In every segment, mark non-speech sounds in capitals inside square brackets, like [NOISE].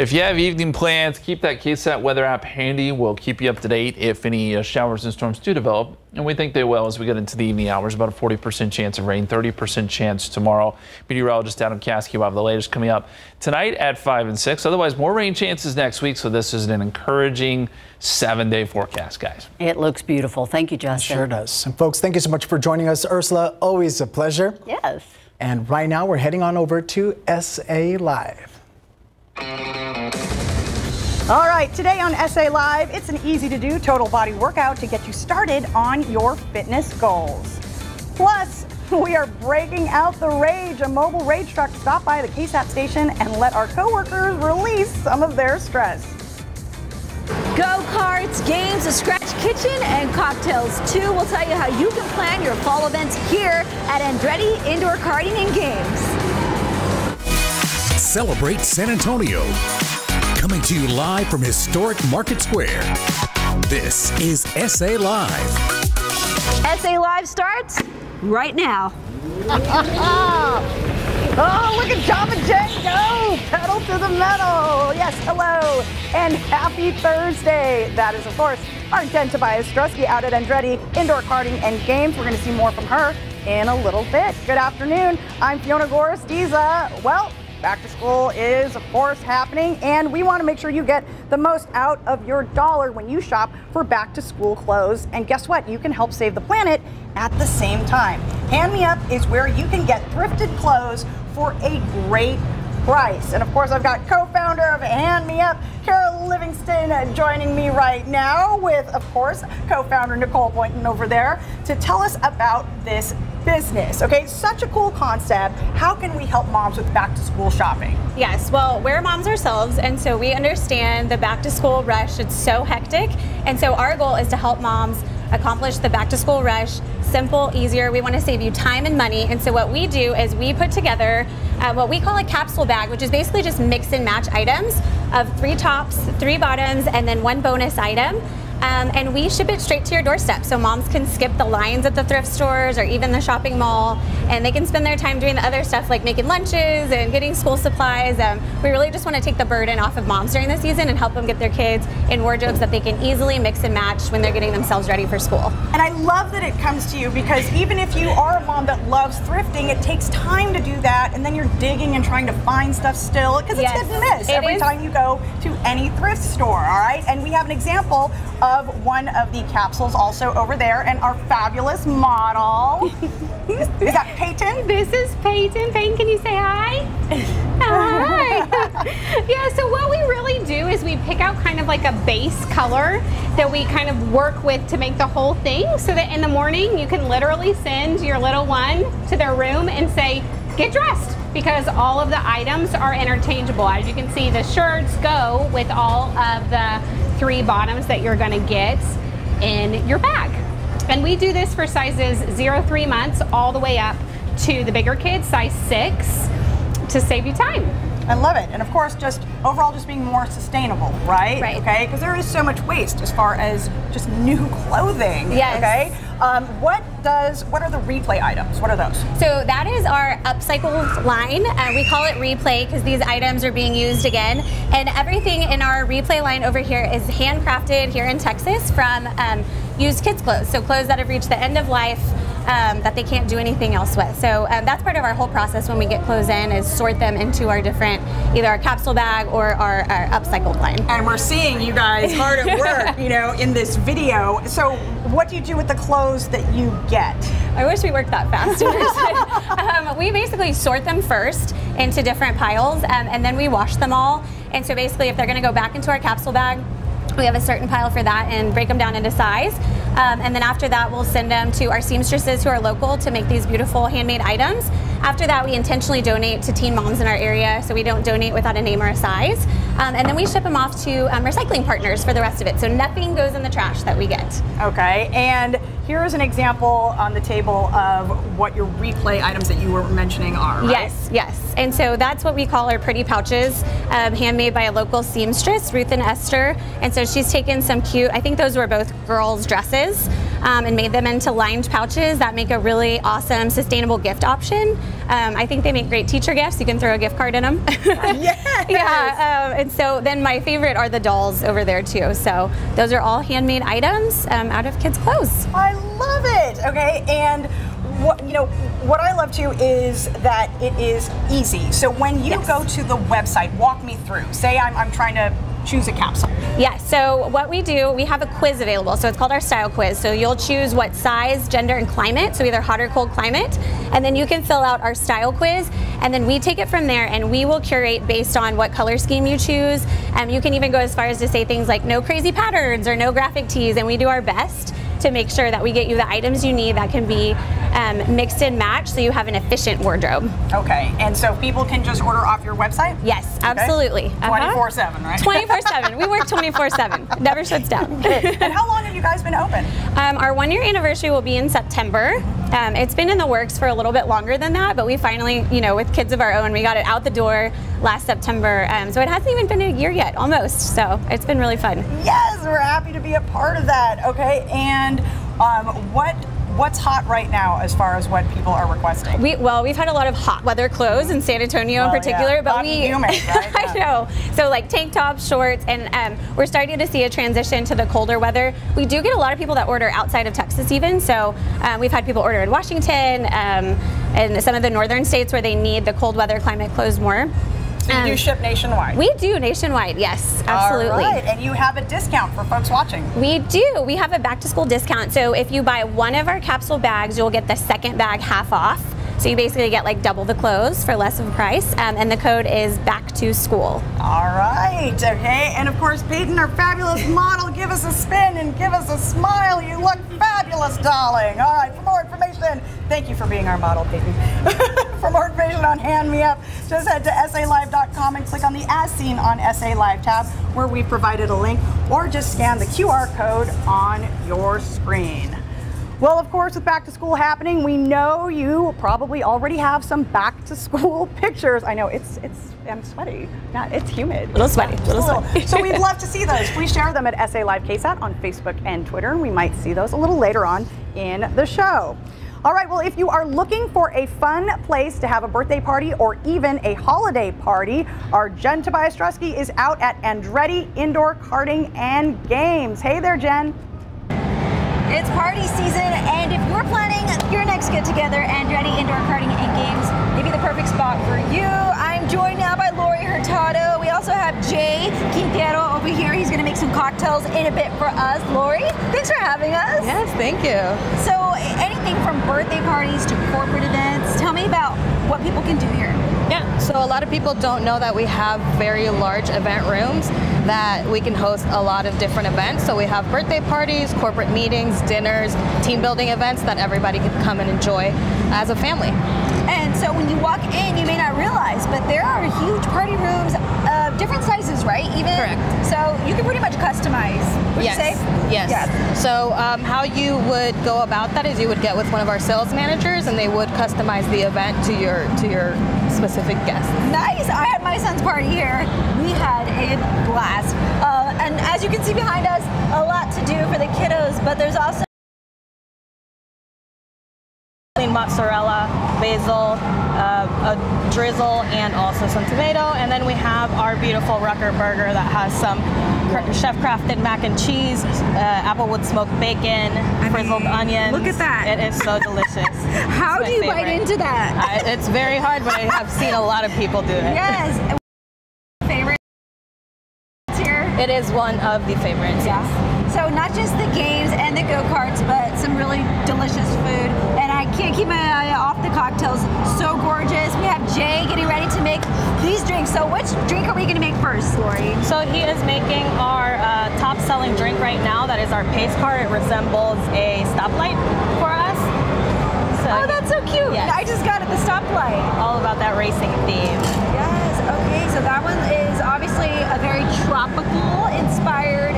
If you have evening plans, keep that KSAT weather app handy. We'll keep you up to date if any uh, showers and storms do develop. And we think they will as we get into the evening hours. About a 40% chance of rain, 30% chance tomorrow. Meteorologist Adam Caskey will have the latest coming up tonight at 5 and 6. Otherwise, more rain chances next week. So this is an encouraging seven day forecast, guys. It looks beautiful. Thank you, Justin. It sure does. And folks, thank you so much for joining us. Ursula, always a pleasure. Yes. And right now, we're heading on over to SA Live. All right, today on SA Live, it's an easy to do total body workout to get you started on your fitness goals. Plus, [LAUGHS] we are breaking out the rage. A mobile rage truck stopped by the KSAT station and let our coworkers release some of their stress. Go-karts, games, a scratch kitchen, and cocktails too. We'll tell you how you can plan your fall events here at Andretti Indoor Karting and Games. Celebrate San Antonio coming to you live from historic Market Square. This is SA Live. SA Live starts right now. [LAUGHS] oh, look at Java J go! Pedal to the metal! Yes, hello, and happy Thursday. That is, of course, our Jen Tobias Strusky out at Andretti Indoor Karting and Games. We're going to see more from her in a little bit. Good afternoon. I'm Fiona Gorostiza. Well, Back to school is, of course, happening, and we want to make sure you get the most out of your dollar when you shop for back to school clothes. And guess what? You can help save the planet at the same time. Hand Me Up is where you can get thrifted clothes for a great price. And of course, I've got co-founder of Hand Me Up, Carol Livingston, uh, joining me right now with, of course, co-founder Nicole Boynton over there to tell us about this business. Okay, such a cool concept. How can we help moms with back to school shopping? Yes, well, we're moms ourselves, and so we understand the back to school rush. It's so hectic, and so our goal is to help moms accomplish the back to school rush simple, easier. We want to save you time and money, and so what we do is we put together uh, what we call a capsule bag, which is basically just mix and match items of three tops, three bottoms, and then one bonus item. Um, and we ship it straight to your doorstep so moms can skip the lines at the thrift stores or even the shopping mall and they can spend their time doing the other stuff like making lunches and getting school supplies. Um, we really just want to take the burden off of moms during the season and help them get their kids in wardrobes that they can easily mix and match when they're getting themselves ready for school. And I love that it comes to you because even if you are a mom that loves thrifting, it takes time to do that and then you're digging and trying to find stuff still because it's yes, hit and miss every is. time you go to any thrift store, all right? And we have an example of one of the capsules also over there and our fabulous model. is, [LAUGHS] is, that Peyton? This is Peyton. Peyton, can you say hi? hi. [LAUGHS] yeah, so what we really do is we pick out kind of like a base color that we kind of work with to make the whole thing so that in the morning you can literally send your little one to their room and say, get dressed because all of the items are interchangeable. As you can see, the shirts go with all of the three bottoms that you're gonna get in your bag. And we do this for sizes zero, three months, all the way up to the bigger kids, size six, to save you time. I love it. And of course, just overall, just being more sustainable, right? Right. Okay, because there is so much waste as far as just new [LAUGHS] clothing. Yes. Okay. Um, what does what are the replay items? What are those? So that is our upcycled line. Uh, we call it replay because these items are being used again. And everything in our replay line over here is handcrafted here in Texas from um, used kids' clothes. So clothes that have reached the end of life um, that they can't do anything else with. So um, that's part of our whole process when we get clothes in is sort them into our different, either our capsule bag or our, our upcycled line. And we're seeing you guys hard at work, [LAUGHS] you know, in this video. So what do you do with the clothes that you get? I wish we worked that fast. [LAUGHS] um, we basically sort them first into different piles um, and then we wash them all. And so basically if they're gonna go back into our capsule bag, we have a certain pile for that and break them down into size. Um, and then after that, we'll send them to our seamstresses who are local to make these beautiful handmade items. After that, we intentionally donate to teen moms in our area, so we don't donate without a name or a size. Um, and then we ship them off to um, recycling partners for the rest of it. So nothing goes in the trash that we get. Okay, and here's an example on the table of what your replay items that you were mentioning are, right? Yes, yes. And so that's what we call our pretty pouches, um, handmade by a local seamstress, Ruth and Esther. And so she's taken some cute, I think those were both girls' dresses, um, and made them into lined pouches that make a really awesome sustainable gift option. Um, I think they make great teacher gifts. You can throw a gift card in them. [LAUGHS] Yes. yeah. Um, and so then my favorite are the dolls over there too. So those are all handmade items um, out of kids' clothes. I love it. Okay, and what you know, what I love too is that it is easy. So when you Yes. go to the website, walk me through. Say I'm, I'm trying to choose a capsule. Yeah, so what we do, we have a quiz available. So it's called our style quiz. So you'll choose what size, gender, and climate, so either hot or cold climate, and then you can fill out our style quiz, and then we take it from there and we will curate based on what color scheme you choose. Um, you can even go as far as to say things like no crazy patterns or no graphic tees, and we do our best to make sure that we get you the items you need that can be um, mixed and matched so you have an efficient wardrobe. Okay, and so people can just order off your website. Yes, absolutely. Uh-huh. 24 7, right? [LAUGHS] 24 7. We work 24 7. Never shuts down. and how long you guys been open? Um, our one year anniversary will be in September. Um, it's been in the works for a little bit longer than that, but we finally, you know, with kids of our own, we got it out the door last September. Um, so it hasn't even been a year yet, almost. So it's been really fun. Yes, we're happy to be a part of that. Okay, and um, what what's hot right now as far as what people are requesting? We well, we've had a lot of hot weather clothes in San Antonio Well, in particular, yeah. but Hot we humid, [LAUGHS] right? I know. So like tank tops, shorts, and um, we're starting to see a transition to the colder weather. We do get a lot of people that order outside of Texas, even. So um, we've had people order in Washington um, and some of the northern states where they need the cold weather climate clothes more. So you do ship nationwide. We do nationwide, yes, absolutely. All right, and you have a discount for folks watching. We do. We have a back to school discount. So if you buy one of our capsule bags, you'll get the second bag half off. So you basically get like double the clothes for less of a price. Um, and the code is back to school. All right, okay, and of course, Peyton, our fabulous model, give us a spin and give us a smile. You look fabulous, darling. All right, for more information, thank you for being our model, Peyton. [LAUGHS] for more information on Hand Me Up, just head to salive.com and click on the As Seen on SA Live tab, where we've provided a link, or just scan the QR code on your screen. Well, of course, with back to school happening, we know you probably already have some back to school [LAUGHS] pictures. I know it's it's I'm sweaty. Yeah, it's humid. A little sweaty. Little a little. sweaty. so we'd [LAUGHS] love to see those. Please share them at SA Live KSAT on Facebook and Twitter, and we might see those a little later on in the show. All right, well, if you are looking for a fun place to have a birthday party or even a holiday party, our Jen Tobias Drusky is out at Andretti Indoor Karting and Games. Hey there, Jen. It's party season, and if you're planning your get together, and Andretti Indoor Karting and Games may be the perfect spot for you. I'm joined now by Lori Hurtado. We also have Jay Quintero over here. He's going to make some cocktails in a bit for us. Lori, thanks for having us. Yes, thank you. So, anything from birthday parties to corporate events, tell me about what people can do here. Yeah, so a lot of people don't know that we have very large event rooms that we can host a lot of different events. So we have birthday parties, corporate meetings, dinners, team building events that everybody can come and enjoy as a family. And so when you walk in, you may not realize, but there are huge party rooms of different sizes, right? Even Correct. So you can pretty much customize. Would yes. you say? Yes. Yeah. So um, how you would go about that is you would get with one of our sales managers, and they would customize the event to your to your specific guests. Nice. I had my son's party here. We had a blast. Uh, and as you can see behind us, a lot to do for the kiddos, but there's also mozzarella, basil, uh, a drizzle, and also some tomato. And then we have our beautiful Rucker burger that has some cr- chef-crafted mac and cheese, uh, applewood smoked bacon, frizzled onions. look at that. It is so delicious. [LAUGHS] how do you bite into that? I, it's very hard, but I have seen a lot of people do it. yes. Favorite here. It is one of the favorites. Yeah. So not just the games and the go-karts, but some really delicious food. And I can't keep my eye off the cocktails. So gorgeous. We have Jay getting ready to make these drinks. So which drink are we going to make first, Lori? So he is making our uh, top-selling drink right now. That is our pace car. It resembles a stoplight for us. So Oh, that's so cute. Yes. I just got at the stoplight. all about that racing theme. Yes. Okay. So that one is obviously a very tropical inspired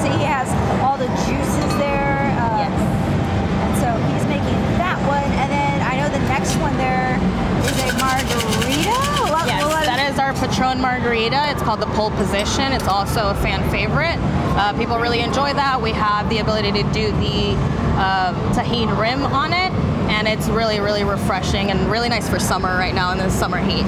see he has all the juices there. Um, Yes. And so he's making that one, and then I know the next one there is a margarita. We'll Yes, we'll that is our Patron Margarita. It's called the Pole Position. It's also a fan favorite. Uh, people really enjoy that. We have the ability to do the um, Tajín rim on it, and it's really, really refreshing and really nice for summer right now in the summer heat.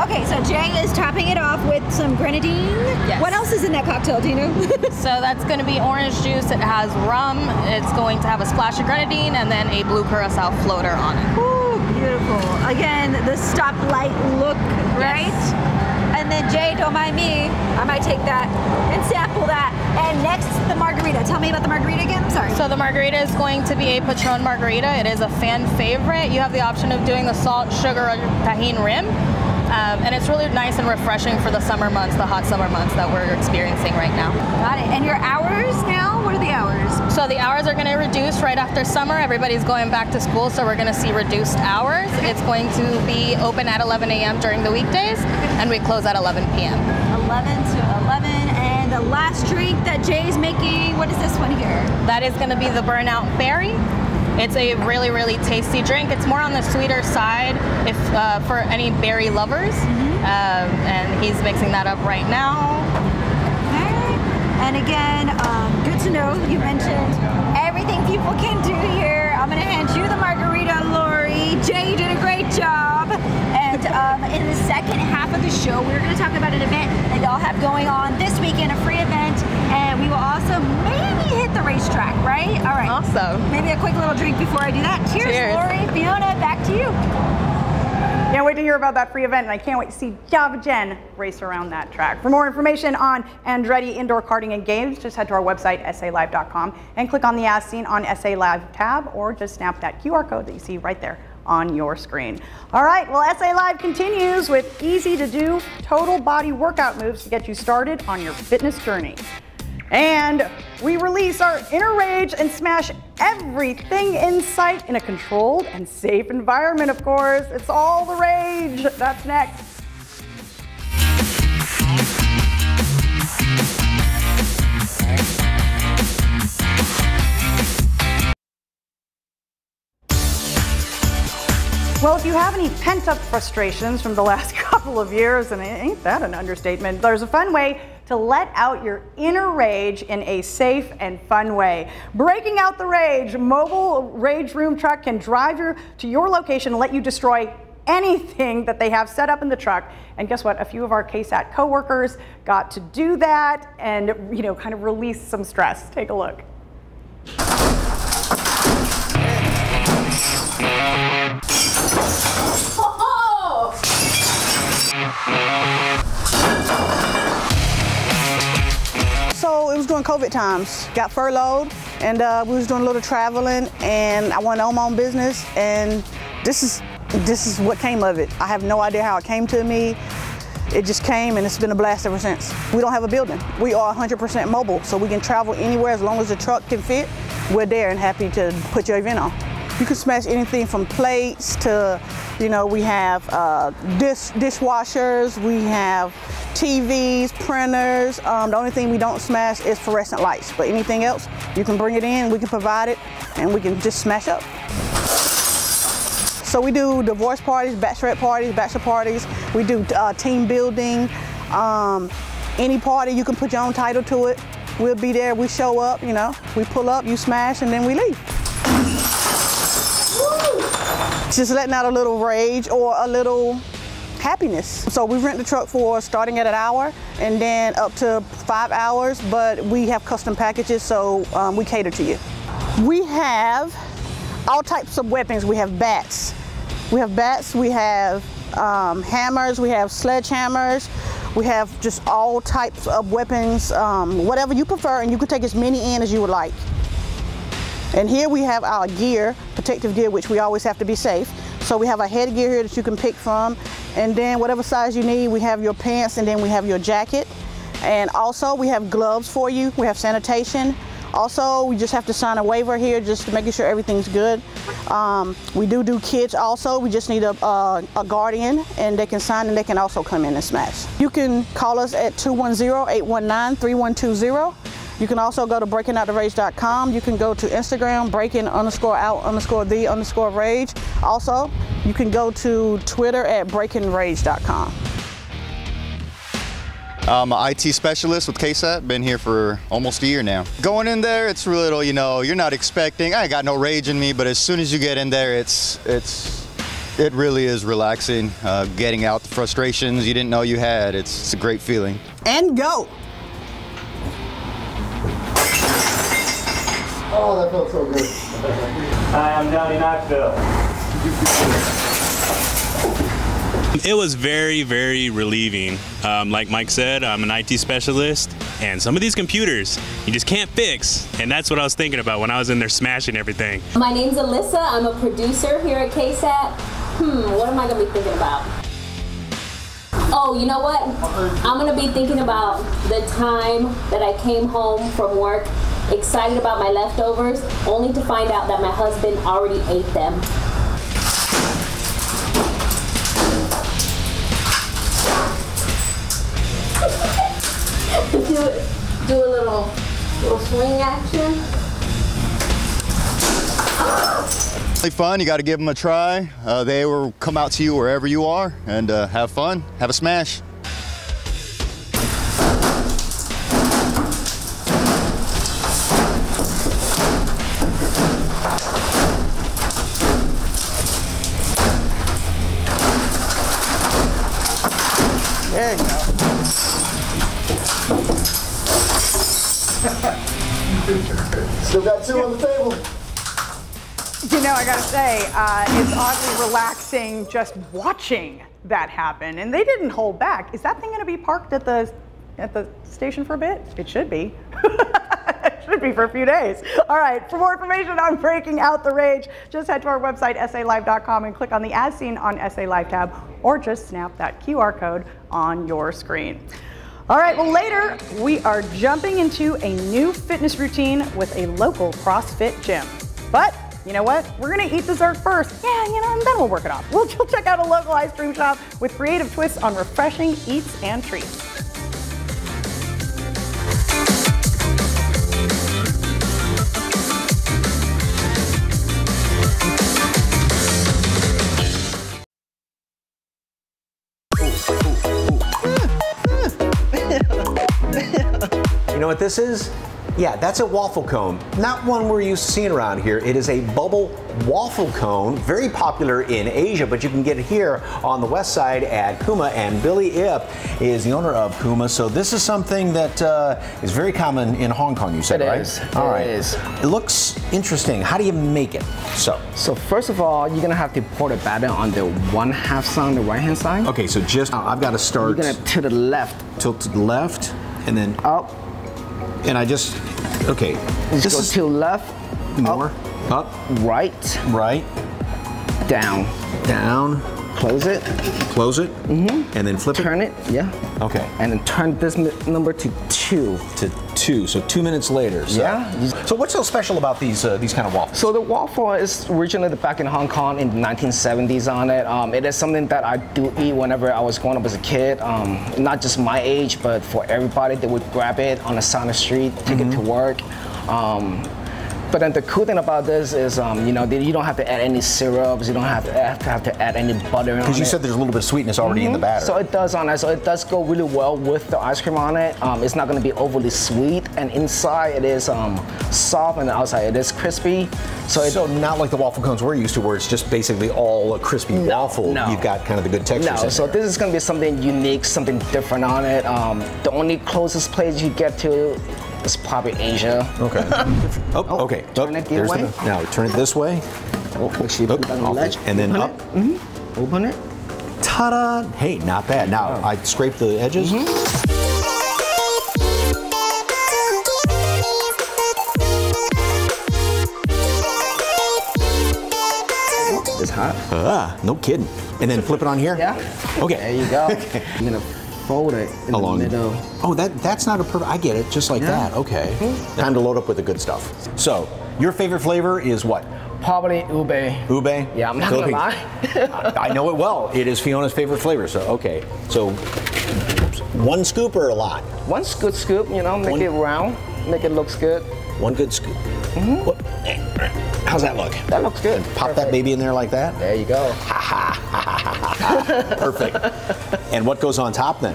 Okay, so Jay is topping it off with some grenadine. Yes. What else is in that cocktail? Do you know? So that's going to be orange juice. It has rum. It's going to have a splash of grenadine and then a blue curacao floater on it. Ooh, beautiful. Again, the stoplight look, right? Yes. And then Jay, don't mind me. I might take that and sample that. And next, the margarita. Tell me about the margarita again. I'm sorry. So the margarita is going to be a Patron margarita. It is a fan favorite. You have the option of doing the salt, sugar, or Tajín rim. Um, and it's really nice and refreshing for the summer months, the hot summer months that we're experiencing right now. Got it. And your hours now? What are the hours? So the hours are going to reduce right after summer. Everybody's going back to school, so we're going to see reduced hours. It's going to be open at 11 a.m. during the weekdays, and we close at 11 p.m. 11 to 11. And the last drink that Jay's making, what is this one here? That is going to be the Burnout Berry. It's a really, really tasty drink. It's more on the sweeter side if uh, for any berry lovers. Um, and he's mixing that up right now. Okay. And again, um, good to know you mentioned everything people can do here. I'm going to hand you the margarita, Lori. Jay, you did a great job. And um, in the second half of the show, we're going to talk about an event that y'all have going on this weekend, a free event. And we will also maybe hit the racetrack, right? All right. Awesome. Maybe a quick little drink before I do that. Cheers, Cheers. Lori. Fiona, back to you. Can't wait to hear about that free event, and I can't wait to see Java Jen race around that track. For more information on Andretti Indoor Karting and Games, just head to our website, salive.com, and click on the As Seen on SA Live tab, or just snap that QR code that you see right there on your screen. All right, well, SA Live continues with easy to do total body workout moves to get you started on your fitness journey. And we release our inner rage and smash everything in sight in a controlled and safe environment, of course. It's all the rage. That's next. You have any pent up frustrations from the last [LAUGHS] couple of years, and ain't that an understatement, there's a fun way to let out your inner rage in a safe and fun way. Breaking out the rage, mobile rage room truck can drive you to your location and let you destroy anything that they have set up in the truck. And guess what? A few of our KSAT coworkers got to do that and, you know, kind of release some stress. Take a look. So it was during COVID times. Got furloughed, and uh, we was doing a little traveling, and I to own my own business, and this is this is what came of it. I have no idea how it came to me. It just came, and it's been a blast ever since. We don't have a building. We are 100% mobile, so we can travel anywhere as long as the truck can fit. We're there and happy to put your event on. You can smash anything from plates to, you know, we have uh, dish dishwashers, we have TVs, printers. Um, the only thing we don't smash is fluorescent lights, but anything else, you can bring it in, we can provide it, and we can just smash up. So we do divorce parties, bachelorette parties, bachelor parties. We do uh, team building. Um, any party, you can put your own title to it. We'll be there, we show up, you know, we pull up, you smash, and then we leave. Just letting out a little rage or a little happiness. So we rent the truck for starting at an hour and then up to five hours, but we have custom packages, so um, we cater to you. We have all types of weapons. We have bats. We have bats, we have um, hammers, we have sledgehammers, we have just all types of weapons, um, whatever you prefer, and you can take as many in as you would like. And here we have our gear, protective gear, which we always have to be safe. So we have a headgear here that you can pick from. And then whatever size you need, we have your pants and then we have your jacket. And also we have gloves for you. We have sanitation. Also, we just have to sign a waiver here just to making sure everything's good. Um, we do do kids also. We just need a, a, a guardian and they can sign and they can also come in and smash. You can call us at 210-819-3120. You can also go to breakingouttheRage.com. You can go to Instagram, breaking underscore out underscore the underscore rage. Also, you can go to Twitter at breakingrage.com. I'm an IT specialist with KSAT. Been here for almost a year now. Going in there, it's real little, you know, you're not expecting, I ain't got no rage in me, but as soon as you get in there, it's, it's, it really is relaxing. Uh, getting out the frustrations you didn't know you had. It's, it's a great feeling. And go. Oh, that felt so good. Hi, I'm Johnny Knoxville. It was very, very relieving. Um, like Mike said, I'm an IT specialist, and some of these computers you just can't fix. And that's what I was thinking about when I was in there smashing everything. My name's Alyssa. I'm a producer here at KSAT. Hmm, what am I gonna be thinking about? Oh, you know what? I'm gonna be thinking about the time that I came home from work, excited about my leftovers, only to find out that my husband already ate them. [LAUGHS] do, do a little, little swing action. Really fun. You got to give them a try. Uh, they will come out to you wherever you are and uh, have fun. Have a smash. Still got two on the table. You know, I gotta say, uh, it's oddly relaxing just watching that happen. And they didn't hold back. Is that thing gonna be parked at the at the station for a bit? It should be. [LAUGHS] should be for a few days. All right, for more information on breaking out the rage, just head to our website, salive.com, and click on the As Seen on SA Live tab, or just snap that QR code on your screen. All right, well, later we are jumping into a new fitness routine with a local CrossFit gym. But you know what? We're gonna eat dessert first. Yeah, you know, and then we'll work it off. We'll [LAUGHS] check out a local ice cream shop with creative twists on refreshing eats and treats. Know what this is? Yeah, that's a waffle cone. Not one we're used to seeing around here. It is a bubble waffle cone, very popular in Asia, but you can get it here on the west side at Kuma. And Billy Ip is the owner of Kuma. So this is something that uh, is very common in Hong Kong. You said, It right? is. All It right. is. It looks interesting. How do you make it? So. So first of all, you're gonna have to pour the batter on the one half side, on the right hand side. Okay, so just I've got to start. You're gonna to the left. Tilt to the left, and then up. And I just okay. Just this go is to left. more up, right, right, down, down. Close it. Close it. Mm-hmm. And then flip it. Turn it. Yeah. Okay. And then turn this number to two. To two. So two minutes later. So. Yeah. So what's so special about these uh, these kind of waffles? So the waffle is originally back in Hong Kong in the 1970s on it. Um, it is something that I do eat whenever I was growing up as a kid. Um, not just my age, but for everybody, they would grab it on the side of the street, take it to work. Um, but then the cool thing about this is, um, you know, you don't have to add any syrups. You don't have to have to, have to add any butter. Because you it. said there's a little bit of sweetness already in the Mhm. batter. So it does on it. So it does go really well with the ice cream on it. Um, it's not going to be overly sweet, and inside it is um, soft, and the outside it is crispy. So, it, so not like the waffle cones we're used to, where it's just basically all a crispy waffle. no. You've got kind of the good textures no, so there. this is going to be something unique, something different on it. Um, the only closest place you get to is probably Asia. Okay. [LAUGHS] oh, okay. Turn Oh, it the there's way. the- now turn it this way. Oh, make sure you put it on the ledge. and then Open up. It. Mm-hmm. Open it. Ta-da! Hey, not bad. Now I scrape the edges. Mm-hmm. It's hot. Ah, no kidding. And then flip it on here. Yeah. Okay. There you go. [LAUGHS] You're gonna fold it in Along. the middle. Oh, that that's not a perfect. I get it. Just like Yeah. that. Okay. Mm-hmm. Time to load up with the good stuff. So, your favorite flavor is what? Probably ube. Ube. Yeah, I'm not gonna lie. [LAUGHS] I, I know it well. It is Fiona's favorite flavor. So, okay. So, one scoop or a lot? One good scoop, you know, make One- it round, make it looks good. One good scoop. What- How's that look? That looks good. Pop that baby in there like that. There you go. [LAUGHS] Perfect. and what goes on top then?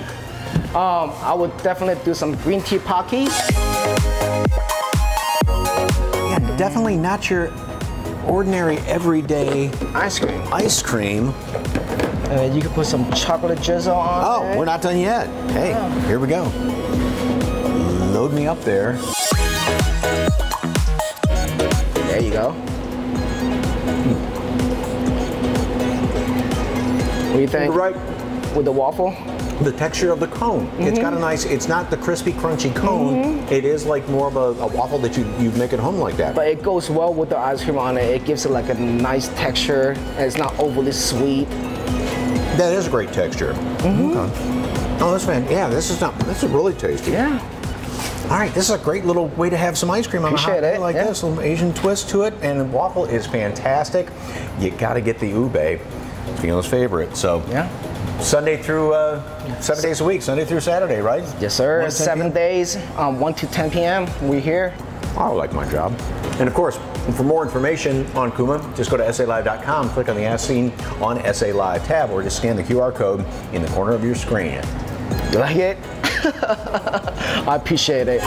Um, I would definitely do some green tea pocky. Yeah, definitely not your ordinary everyday ice cream. Ice cream. Uh, you can put some chocolate drizzle on Oh, it. we're not done yet. Hey, here we go. Load me up there. There you go. What do you think? Right. With the waffle? The texture of the cone. It's got a Mm-hmm. nice, it's not the crispy, crunchy cone. It is like more of a, a waffle that you, you make at home like that. But it goes well with the ice cream on it. It gives it like a nice texture. And it's not overly sweet. That is a great texture. Mm-hmm. Okay. Oh, that's fan. Yeah, this is not. This is really tasty. Yeah. All right, this is a great little way to have some ice cream on a hot like yeah. this. A little Asian twist to it, and waffle is fantastic. You got to get the ube. It's Fiona's favorite. So yeah. Sunday through uh, seven days a week, Sunday through Saturday, right? Yes, sir. One to 10 Seven days, um, 1 to 10 p.m. We're here. I like my job. And of course, for more information on Kuma, just go to SALive.com, click on the As Seen on SA Live tab, or just scan the QR code in the corner of your screen. You like it? [LAUGHS] I appreciate it.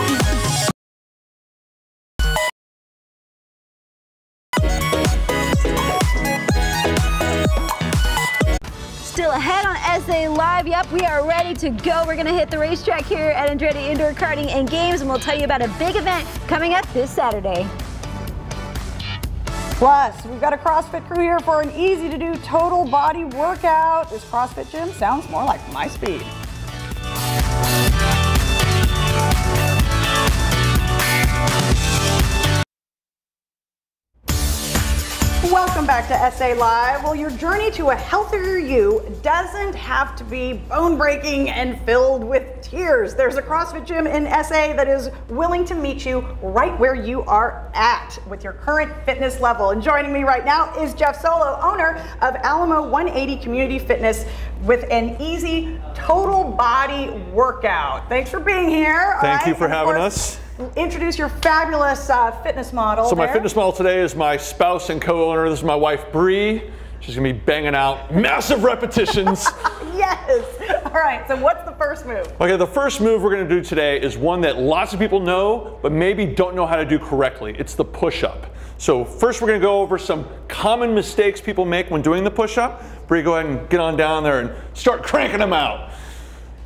Still ahead on SA Live. Yep, we are ready to go. We're going to hit the racetrack here at Andretti Indoor Karting and Games, and we'll tell you about a big event coming up this Saturday. Plus, we've got a CrossFit crew here for an easy to do total body workout. This CrossFit gym sounds more like my speed. Welcome back to SA Live. Well, your journey to a healthier you doesn't have to be bone breaking and filled with tears. There's a CrossFit gym in SA that is willing to meet you right where you are at with your current fitness level. And joining me right now is Jeff Solo, owner of Alamo 180 Community Fitness with an easy total body workout. Thanks for being here. Thank right? you for having us. Introduce your fabulous uh, fitness model. So my fitness model today is my spouse and co-owner. This is my wife Bree. She's gonna be banging out massive repetitions. [LAUGHS] Yes. All right. So what's the first move? Okay, the first move we're gonna do today is one that lots of people know, but maybe don't know how to do correctly. It's the push-up. So first we're gonna go over some common mistakes people make when doing the push-up. Bree, go ahead and get on down there and start cranking them out.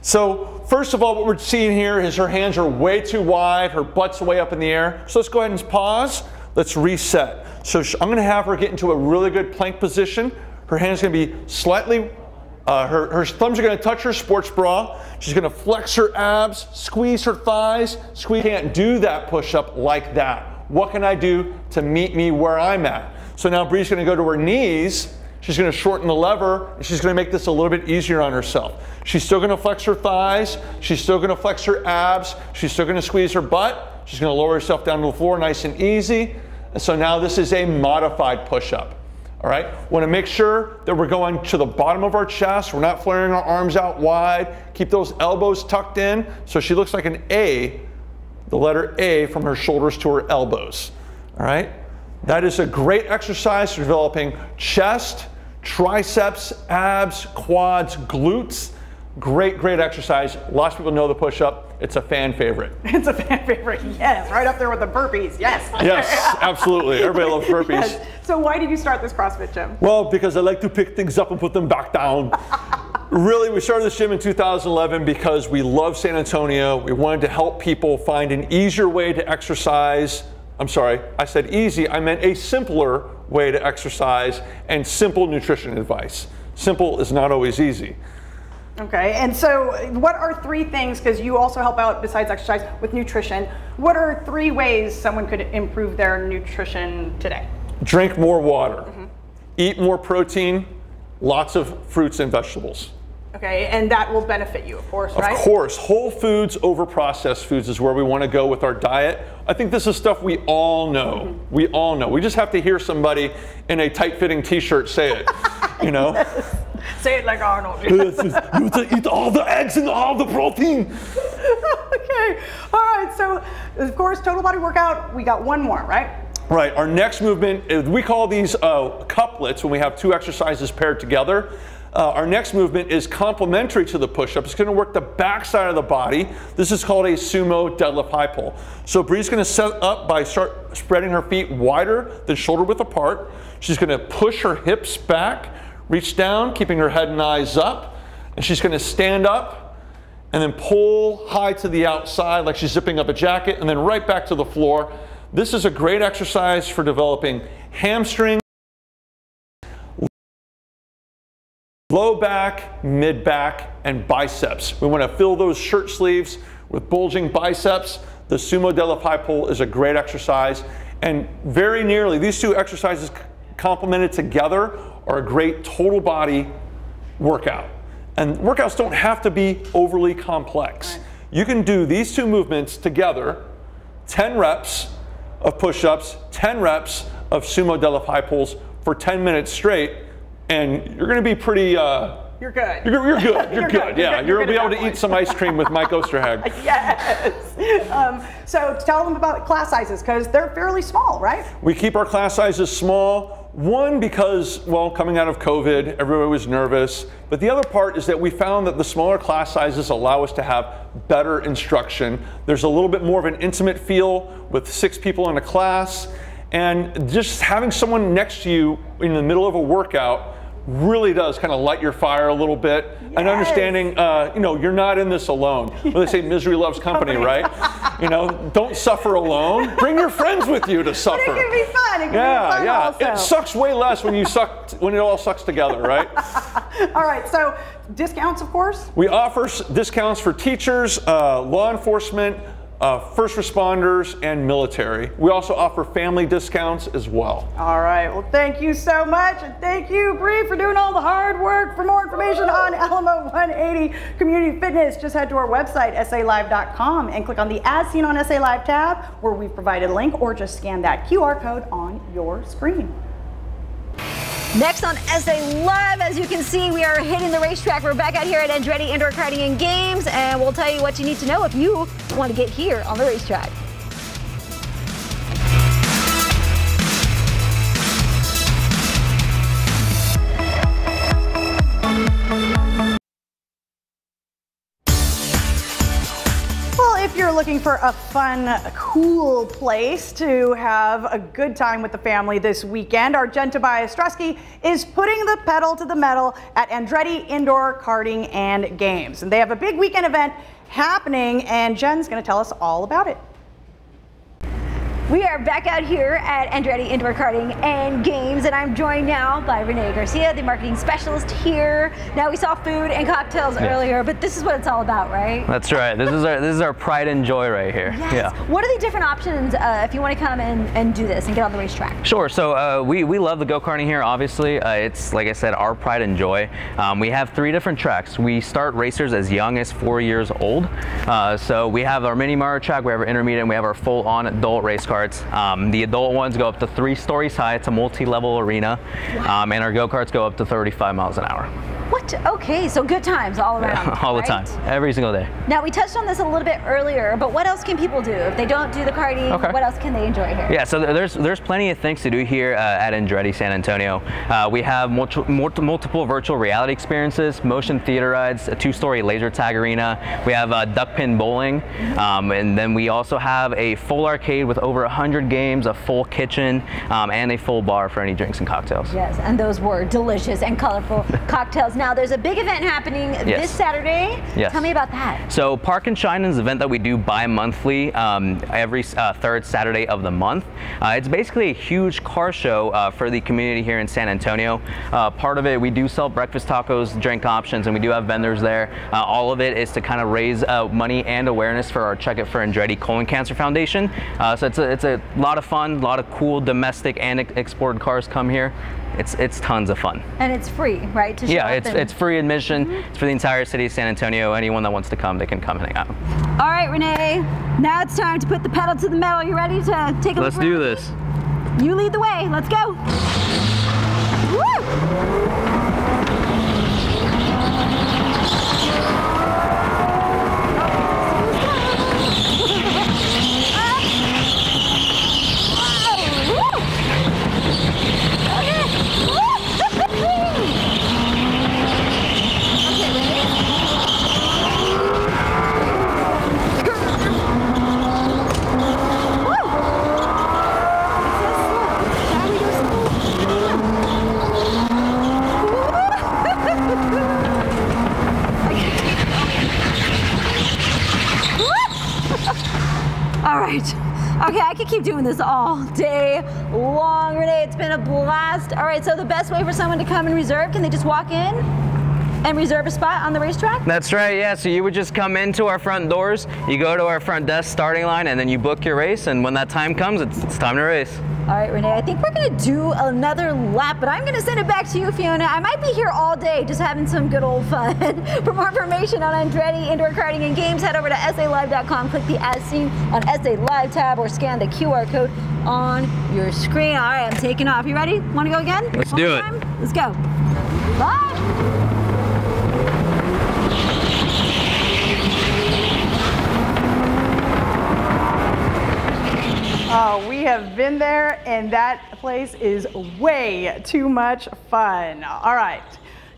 So first of all, what we're seeing here is her hands are way too wide, her butt's way up in the air. So let's go ahead and pause. Let's reset. So I'm gonna have her get into a really good plank position. Her hands are gonna be slightly, uh, her, her thumbs are gonna touch her sports bra. She's gonna flex her abs, squeeze her thighs. Squeeze. Can't do that push-up like that. What can I do to meet me where I'm at? So now Bree's gonna go to her knees. She's going to shorten the lever and she's going to make this a little bit easier on herself. She's still going to flex her thighs. She's still going to flex her abs. She's still going to squeeze her butt. She's going to lower herself down to the floor nice and easy. And so now this is a modified push up. All right. Want to make sure that we're going to the bottom of our chest. We're not flaring our arms out wide. Keep those elbows tucked in so she looks like an A, the letter A from her shoulders to her elbows. All right. That is a great exercise for developing chest, triceps, abs, quads, glutes. Great, great exercise. Lots of people know the push up. It's a fan favorite. [LAUGHS] It's a fan favorite. Yes, right up there with the burpees. Yes. Yes, absolutely. [LAUGHS] Everybody loves burpees. Yes. So why did you start this CrossFit gym? Well, because I like to pick things up and put them back down. [LAUGHS] really, we started this gym in 2011 because we love San Antonio. We wanted to help people find an easier way to exercise. I'm sorry, I said easy. I meant a simpler way to exercise and simple nutrition advice. Simple is not always easy. Okay, and so what are three things, because you also help out besides exercise with nutrition, what are three ways someone could improve their nutrition today? Drink more water, mm-hmm. eat more protein, lots of fruits and vegetables. Okay, and that will benefit you, of course, right? Of course, whole foods over processed foods is where we want to go with our diet. I think this is stuff we all know. We all know. We just have to hear somebody in a tight fitting t shirt say it, [LAUGHS] you know? Say it like Arnold. [LAUGHS] This is- you have to eat all the eggs and all the protein. [LAUGHS] okay, all right, so of course, total body workout, we got one more, right? Right, our next movement, we call these uh, couplets when we have two exercises paired together. Uh, our next movement is complementary to the push-up. It's going to work the back side of the body. This is called a sumo deadlift high pull. So Bree's going to set up by start spreading her feet wider than shoulder width apart. She's going to push her hips back, reach down, keeping her head and eyes up, and she's going to stand up and then pull high to the outside like she's zipping up a jacket, and then right back to the floor. This is a great exercise for developing hamstring low back, mid back, and biceps. We want to fill those shirt sleeves with bulging biceps. The sumo deadlift high pull is a great exercise. And very nearly, these two exercises complemented together are a great total body workout. And workouts don't have to be overly complex. You can do these two movements together, 10 reps of push-ups, 10 reps of sumo deadlift high pulls for 10 minutes straight, and you're going to be pretty. Uh, You're good. you're, you're good. You're, [LAUGHS] You're good. good. Yeah, You're you're, good gonna be able to eat some ice cream with Mike Osterhage. [LAUGHS] yes. Um, so tell them about class sizes because they're fairly small, right? We keep our class sizes small. One, because, well, coming out of COVID, everybody was nervous. But the other part is that we found that the smaller class sizes allow us to have better instruction. There's a little bit more of an intimate feel with six people in a class. And just having someone next to you in the middle of a workout really does kind of light your fire a little bit. And understanding, uh, you know, you're not in this alone. Well, they say misery loves company, right? [LAUGHS] you know, don't suffer alone. Bring your friends with you to suffer. But it can be fun. It can Yeah, be fun yeah. also. It sucks way less when you suck when it all sucks together, right? [LAUGHS] All right. So discounts, of course. we offer s- discounts for teachers, uh, law enforcement, uh, first responders, and military. We also offer family discounts as well. All right. Well, thank you so much. And thank you, Bree, for doing all the hard work. For more information on [LAUGHS] Alamo 180 Community Fitness, just head to our website, salive.com, and click on the As Seen on SA Live tab, where we've provided a link, or just scan that QR code on your screen. Next on SA Live, as you can see, we are hitting the racetrack. We're back out here at Andretti Indoor Karting and Games, and we'll tell you what you need to know if you want to get here on the racetrack. For a fun, cool place to have a good time with the family this weekend, our Jen Tobias Drusky is putting the pedal to the metal at Andretti Indoor Karting and Games. And they have a big weekend event happening, and Jen's going to tell us all about it. We are back out here at Andretti Indoor Karting and Games, and I'm joined now by Renee Garcia, the marketing specialist here. Now we saw food and cocktails Yes. earlier, but this is what it's all about, right? That's right. This is our this is our pride and joy right here. Yes. Yeah. What are the different options uh, if you want to come and, and do this and get on the racetrack? Sure. So uh, we, we love the go karting here. Obviously, uh, it's like I said, our pride and joy. Um, we have three different tracks. We start racers as young as four years old. Uh, so we have our mini Mario track, we have our intermediate, and we have our full-on adult race carts. Um, the adult ones go up to three stories high. It's a multi-level arena, um, and our go karts go up to 35 miles an hour What? Okay, so good times all around. [LAUGHS] all the right? time, every single day. Now we touched on this a little bit earlier, but what else can people do if they don't do the karting? Okay. What else can they enjoy here? Yeah, so there's there's plenty of things to do here uh, at Andretti San Antonio. Uh, we have multi- multi- multiple virtual reality experiences, motion theater rides, a two-story laser tag arena. We have uh, duck pin bowling, um, and then we also have a full arcade with over 100 games, a full kitchen, um, and a full bar for any drinks and cocktails. Yes, and those were delicious and colorful [LAUGHS] cocktails. Now there's a big event happening Yes. this Saturday. Yes. Tell me about that. So Park and Shine is an event that we do bi-monthly, um, every uh, third Saturday of the month. Uh, it's basically a huge car show uh, for the community here in San Antonio. Uh, part of it, we do sell breakfast tacos, drink options, and we do have vendors there. Uh, all of it is to kind of raise uh, money and awareness for our Check It for Andretti Colon Cancer Foundation. Uh, so it's a, it's a lot of fun, a lot of cool domestic and ex- exported cars come here. It's, it's tons of fun. And it's free, right? Yeah, it's. It's free admission. It's for the entire city of San Antonio. Anyone that wants to come, they can come hang out. All right, Renee. Now it's time to put the pedal to the metal. You ready to take a Let's look? do this. You lead the way. Let's go. Woo! All right. Okay, I could keep doing this all day long, Renee. It's been a blast. All right, so the best way for someone to come and reserve, can they just walk in and reserve a spot on the racetrack? That's right, yeah. So you would just come into our front doors, you go to our front desk starting line, and then you book your race. And when that time comes, it's, it's time to race. All right, Renee, I think we're gonna do another lap, but I'm gonna send it back to you, Fiona. I might be here all day just having some good old fun. [LAUGHS] For more information on Andretti Indoor Karting and Games, head over to SALive.com, click the As Seen on SA Live tab, or scan the QR code on your screen. All right, I'm taking off. You ready? Wanna go again? Let's One do it. time? Let's go. Bye. Oh, we have been there, and that place is way too much fun. All right,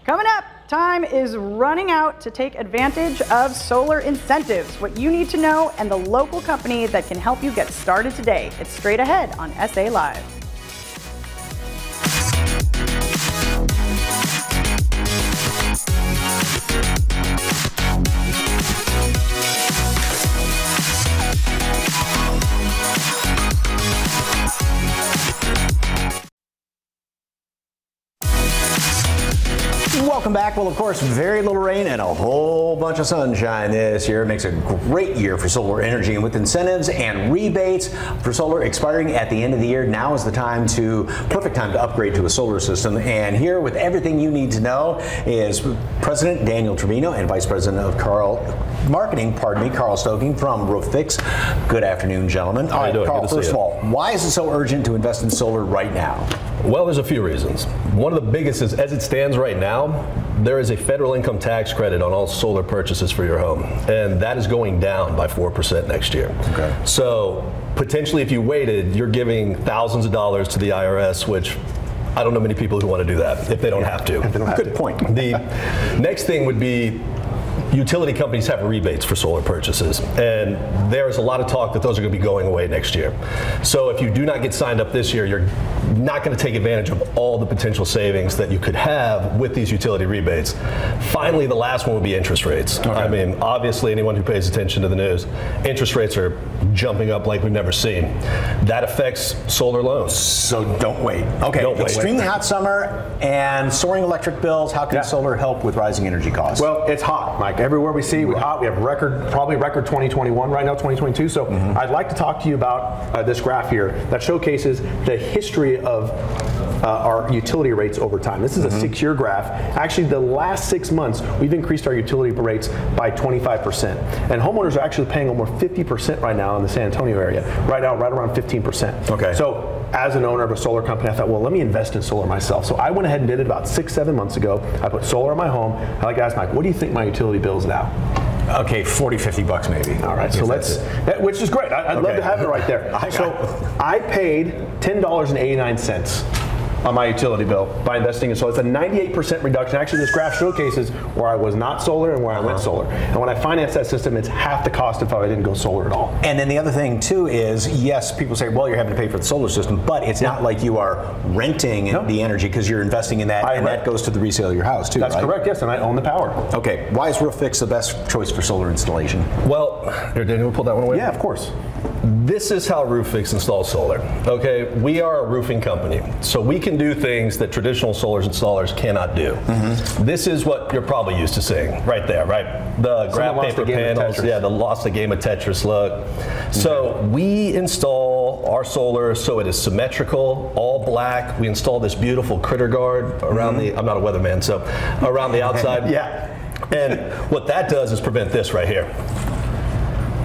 coming up, time is running out to take advantage of solar incentives. What you need to know and the local company that can help you get started today. It's straight ahead on SA Live. Welcome back. Well, of course, very little rain and a whole bunch of sunshine this year makes a great year for solar energy. And with incentives and rebates for solar expiring at the end of the year, now is the time to perfect time to upgrade to a solar system. And here, with everything you need to know, is President Daniel Trevino and Vice President of Carl Marketing, pardon me, Carl Stoking from Roof Fix. Good afternoon, gentlemen. How you doing? Carl, to first of all, why is it so urgent to invest in solar right now? Well, there's a few reasons. One of the biggest is as it stands right now, there is a federal income tax credit on all solar purchases for your home, and that is going down by 4% next year. Okay. So, potentially, if you waited, you're giving thousands of dollars to the IRS, which I don't know many people who want to do that if they don't have to. Good point. The [LAUGHS] next thing would be utility companies have rebates for solar purchases, and there's a lot of talk that those are going to be going away next year. So if you do not get signed up this year, you're not going to take advantage of all the potential savings that you could have with these utility rebates. Finally, the last one would be interest rates. I mean, obviously, anyone who pays attention to the news, interest rates are jumping up like we've never seen. That affects solar loans. So don't wait. Okay, Don't wait. extremely hot summer and soaring electric bills. How can solar help with rising energy costs? Well, it's hot, Mike. Everywhere we see, we're hot. We have record, probably record 2021 right now, 2022. So Mm-hmm. I'd like to talk to you about uh, this graph here that showcases the history of uh, our utility rates over time. This is Mm-hmm. a six-year graph. Actually, the last six months, we've increased our utility rates by 25%. And homeowners are actually paying almost 50% right now in the San Antonio area. Right now, right around 15%. Okay. So as an owner of a solar company, I thought, well, let me invest in solar myself. So I went ahead and did it about six, seven months ago. I put solar in my home. I like asked Mike, what do you think my utility bill's now? Okay, 40, 50 bucks maybe. All right, so let's, that's it. that- which is great. I, would love to have it right there. [LAUGHS] I so I paid $10.89 on my utility bill by investing in solar. It's a 98% reduction. Actually, this graph showcases where I was not solar and where I went Uh-huh. solar. And when I finance that system, it's half the cost if I didn't go solar at all. And then the other thing too is, yes, people say, well, you're having to pay for the solar system, but it's not like you are renting the energy because you're investing in that, and that goes to the resale of your house too. That's right? correct, yes, and I own the power. Okay, why is Roof Fix the best choice for solar installation? Well, here, Daniel, pull that one away. Yeah, of course. This is how RoofFix installs solar. Okay, we are a roofing company, so we can do things that traditional solar installers cannot do. Mm-hmm. This is what you're probably used to seeing, right there, right? The graph paper the panels, yeah, the lost the game of Tetris look. So we install our solar so it is symmetrical, all black. We install this beautiful critter guard around the. I'm not a weatherman, so around the outside. Mm-hmm. [LAUGHS] Yeah. And what that does is prevent this right here.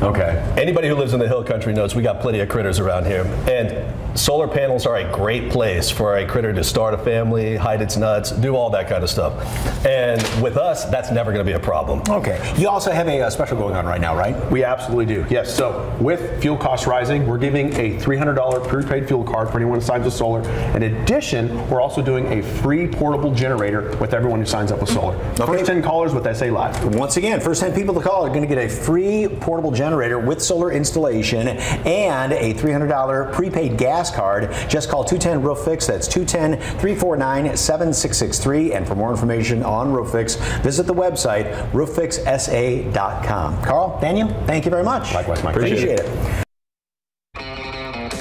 Okay. Anybody who lives in the hill country knows we got plenty of critters around here. And solar panels are a great place for a critter to start a family, hide its nuts, do all that kind of stuff. And with us, that's never going to be a problem. Okay. You also have a, uh special going on right now, right? We absolutely do. Yes. So with fuel costs rising, we're giving a $300 prepaid fuel card for anyone who signs with solar. In addition, we're also doing a free portable generator with everyone who signs up with solar. First 10 callers with SA Live. Once again, first 10 people to call are going to get a free portable generator with solar installation and a $300 prepaid gas card. Just call 210 Roof Fix. That's 210 349 7663. And for more information on Roof Fix, visit the website rooffixsa.com. Carl, Daniel, thank you very much. Likewise, Mike. Appreciate it.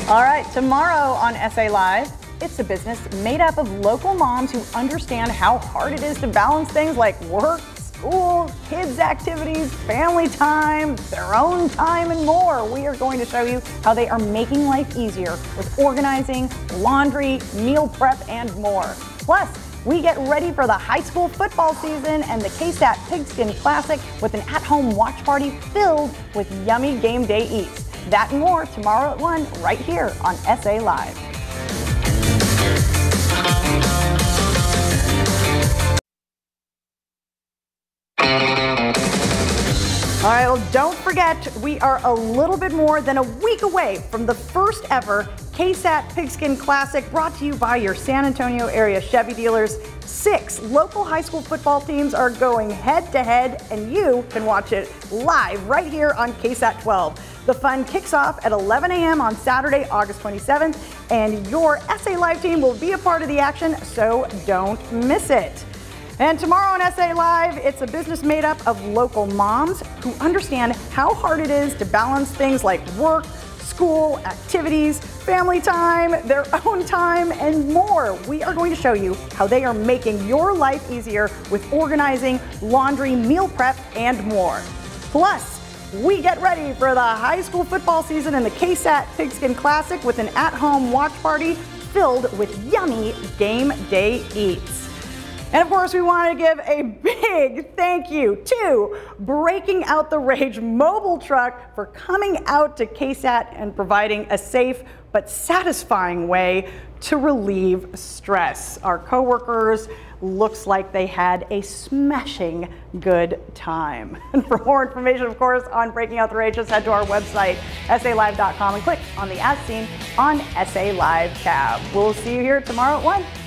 All right, tomorrow on SA Live, it's a business made up of local moms who understand how hard it is to balance things like work, school, kids' activities, family time, their own time, and more. We are going to show you how they are making life easier with organizing, laundry, meal prep, and more. Plus, we get ready for the high school football season and the KSAT Pigskin Classic with an at home watch party filled with yummy game day eats. That and more tomorrow at 1 right here on SA Live. All right, well, don't forget, we are a little bit more than a week away from the first ever KSAT Pigskin Classic brought to you by your San Antonio area Chevy dealers. Six local high school football teams are going head to head, and you can watch it live right here on KSAT 12. The fun kicks off at 11 a.m. on Saturday, August 27th, and your SA Live team will be a part of the action, so don't miss it. And tomorrow on SA Live, it's a business made up of local moms who understand how hard it is to balance things like work, school, activities, family time, their [LAUGHS] own time, and more. We are going to show you how they are making your life easier with organizing, laundry, meal prep, and more. Plus, we get ready for the high school football season and the KSAT Pigskin Classic with an at home watch party filled with yummy game day eats. And of course, we want to give a big thank you to Breaking Out the Rage mobile truck for coming out to KSAT and providing a safe but satisfying way to relieve stress. Our coworkers looks like they had a smashing good time. And for more information, of course, on Breaking Out the Rage, just head to our website, salive.com, and click on the As Seen on SA Live tab. We'll see you here tomorrow at 1.